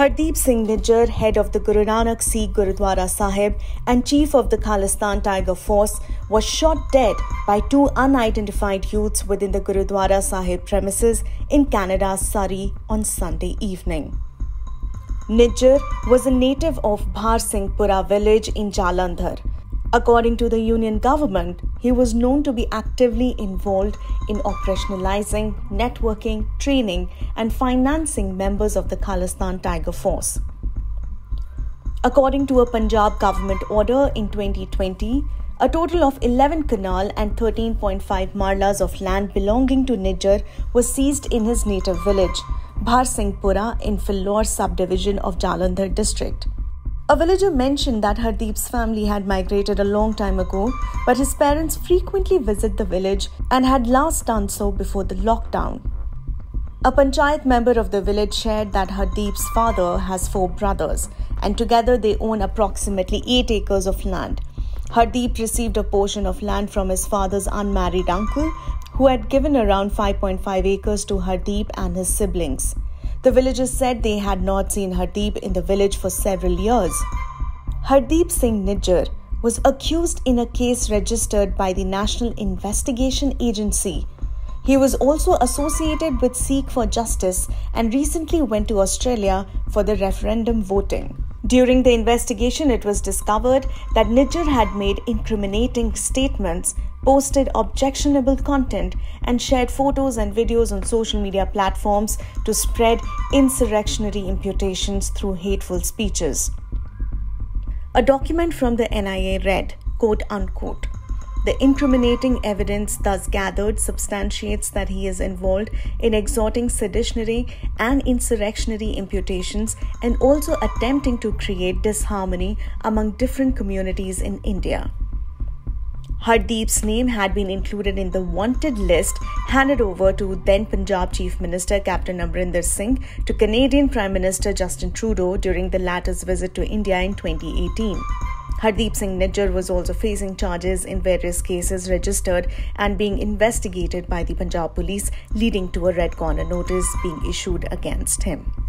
Hardeep Singh Nijjar, head of the Guru Nanak Sikh Gurudwara Sahib and chief of the Khalistan Tiger Force, was shot dead by two unidentified youths within the Gurudwara Sahib premises in Canada's Surrey on Sunday evening. Nijjar was a native of Bharsinghpura village in Jalandhar. According to the Union government, he was known to be actively involved in operationalizing, networking, training, and financing members of the Khalistan Tiger Force. According to a Punjab government order in 2020, a total of 11 kanal and 13.5 marlas of land belonging to Nijjar was seized in his native village, Bhar Bharsinghpura in Phillour subdivision of Jalandhar district. A villager mentioned that Hardeep's family had migrated a long time ago, but his parents frequently visit the village and had last done so before the lockdown. A panchayat member of the village shared that Hardeep's father has four brothers, and together they own approximately 8 acres of land. Hardeep received a portion of land from his father's unmarried uncle, who had given around 5.5 acres to Hardeep and his siblings. The villagers said they had not seen Hardeep in the village for several years. Hardeep Singh Nijjar was accused in a case registered by the National Investigation Agency. He was also associated with Sikh for Justice and recently went to Australia for the referendum voting. During the investigation, it was discovered that Nijjar had made incriminating statements, posted objectionable content, and shared photos and videos on social media platforms to spread insurrectionary imputations through hateful speeches. A document from the NIA read, quote unquote, the incriminating evidence thus gathered substantiates that he is involved in exhorting seditionary and insurrectionary imputations and also attempting to create disharmony among different communities in India. Hardeep's name had been included in the wanted list handed over to then Punjab Chief Minister Captain Amrinder Singh to Canadian Prime Minister Justin Trudeau during the latter's visit to India in 2018. Hardeep Singh Nijjar was also facing charges in various cases registered and being investigated by the Punjab police, leading to a red corner notice being issued against him.